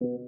you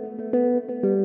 Música